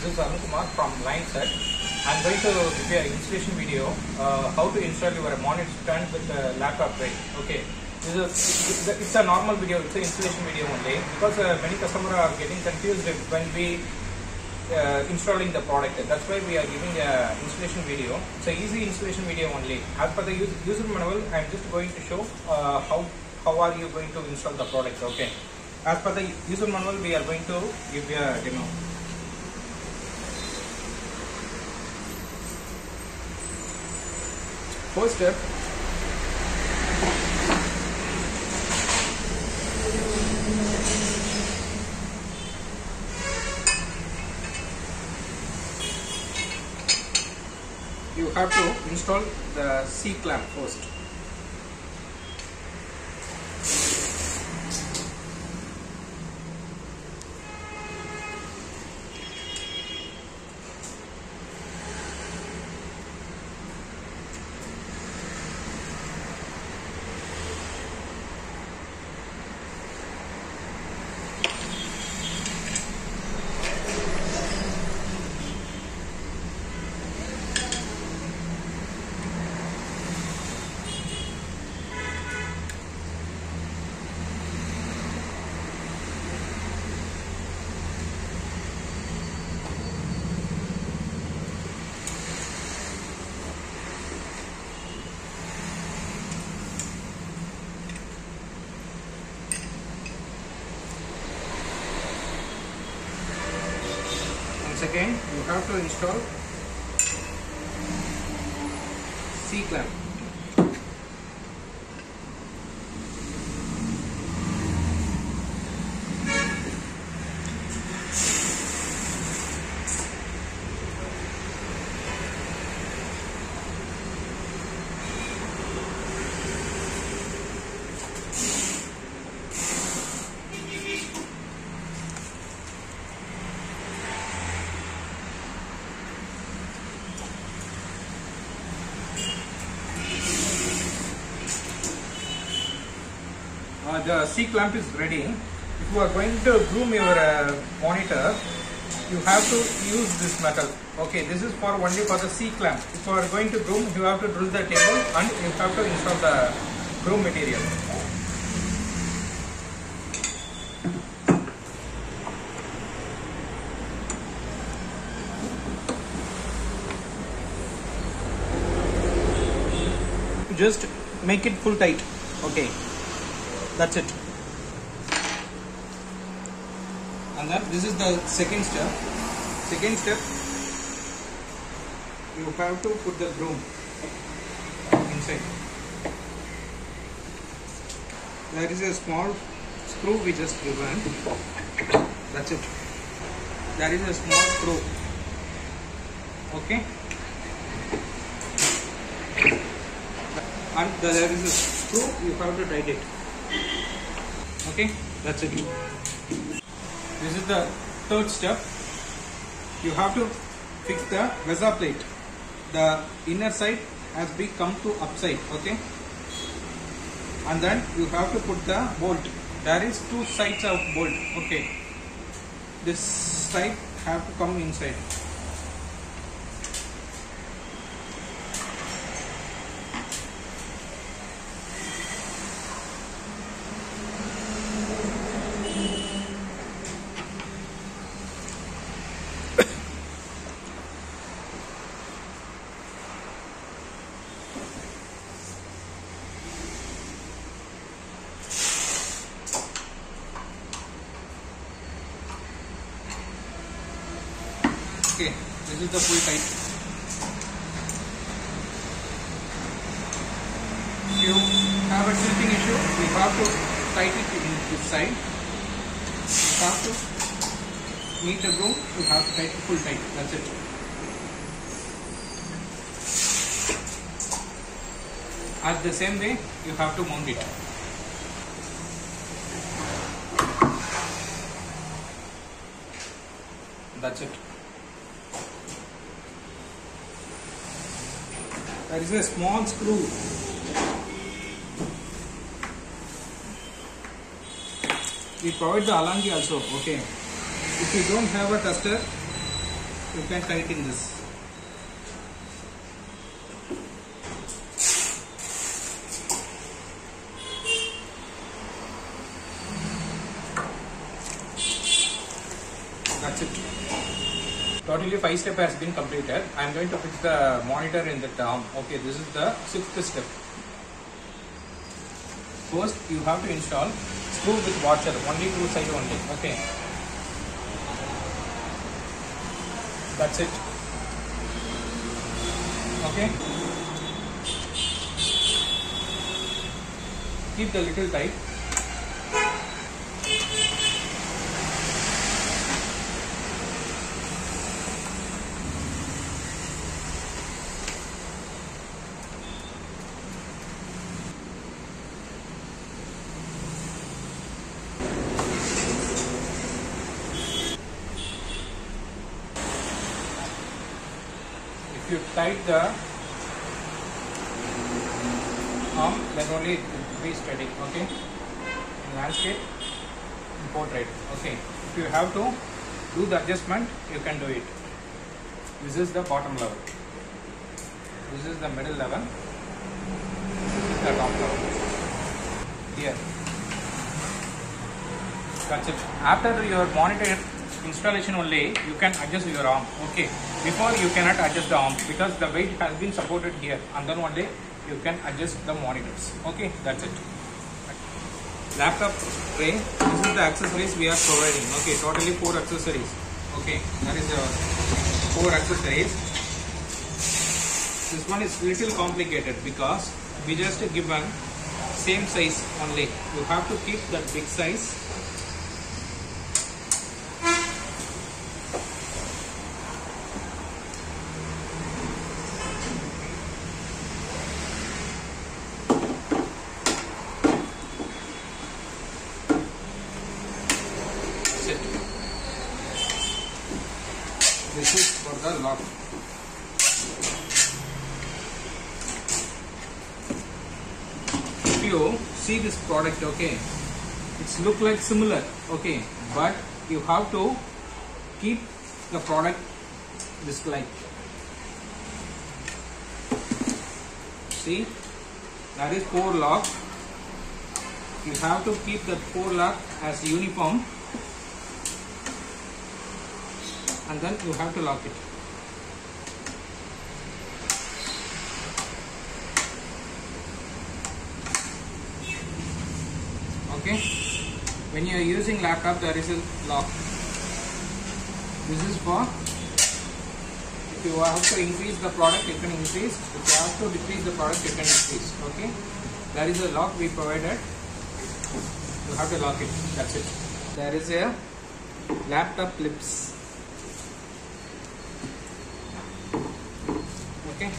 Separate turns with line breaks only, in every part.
This is Anukumar from Lions Head. I'm going to give you an installation video uh, how to install your monitor stand with a laptop tray. Okay. This is it's a normal video. It's an installation video only because uh, many customers are getting confused when we uh, installing the product. That's why we are giving an installation video. It's a easy installation video only. As per the user manual, I'm just going to show uh, how how are you going to install the product. Okay. As per the user manual, we are going to give you a demo. First step. You have to install the C clamp first. Again, you have to install C the C clamp is ready. If you are going to groom your uh, monitor, you have to use this metal. Okay, this is for only for the C clamp. If you are going to groom, you have to drill the table and you have to install the groom material. Just make it full tight. Okay. That's it. And then this is the second step. Second step, you have to put the broom inside. There is a small screw we just given. That's it. There is a small screw. Okay. And there is a screw. You have to tighten it. Okay, that's it. This is the third step. You have to fix the VESA plate. The inner side has been come to upside. Okay, and then you have to put the bolt. There is two sides of bolt. Okay, this side have to come inside. Okay, this is the full tight. If you have a tilting issue, you have to tighten it in this side. You have to meet the broom, you have to tight full tight. That's it. At the same way, you have to mount it. That's it. There is a small screw. We provide the Allen key also. Okay. If you don't have a tester, you can tighten this that's it totally five step has been completed. I am going to fix the monitor in the arm okay this is the sixth step. First you have to install screw with washer only two side only. Okay. That's it. Okay. Keep the little tight if you tight the arm then only it will be steady okay? Landscape portrait okay? If you have to do the adjustment you can do it. This is the bottom level. This is the middle level. This is the top level. Here. That's it. After your monitor installation only you can adjust your arm okay? Before you cannot adjust the arm because the weight has been supported here and then only you can adjust the monitors okay? That's it. Laptop tray this is the accessories we are providing okay? Totally four accessories okay? That is the four accessories. This one is little complicated because we just given same size only. You have to keep that big size sit. This is for the lock. If see this product, okay, it's look like similar, okay, but you have to keep the product this like. See, that is four lock. You have to keep the four lock as uniform and then you have to lock it. Okay. When you are using laptop, there is a lock. This is for if you have to increase the product, you can increase. If you have to decrease the product, you can decrease. Okay. There is a lock we provided. You have to lock it. That's it. There is a laptop clips. okay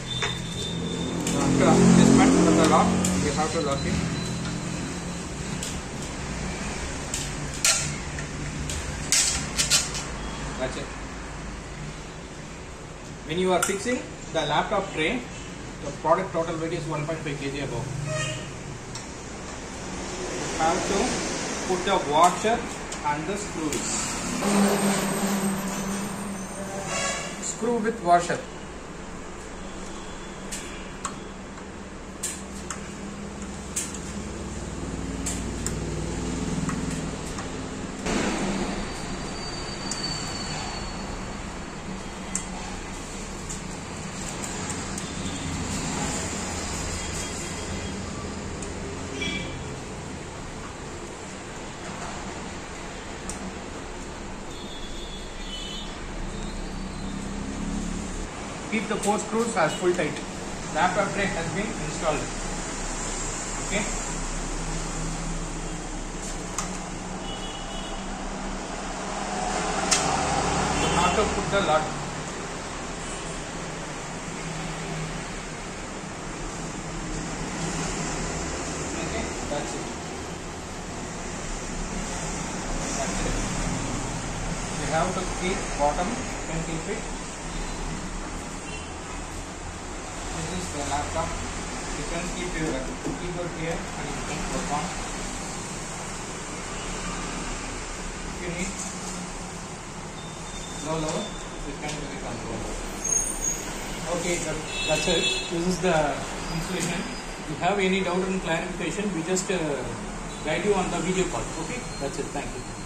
after adjustment of the lock we have to lock it it when you are fixing the laptop tray the product total weight is 1.5 kg above you have to put the washer and the screws screw with washer keep the four screws as full tight. Laptop tray has been installed. Okay. Have to put the lock. Okay, that's it. That's it. You have to keep bottom, keep it this is you can keep your keyboard here and you can on if you need low low second will be controlled. Okay, that, that's it. This is the installation. If you have any doubt and clarification, we just uh, guide you on the video call. Okay, that's it. Thank you.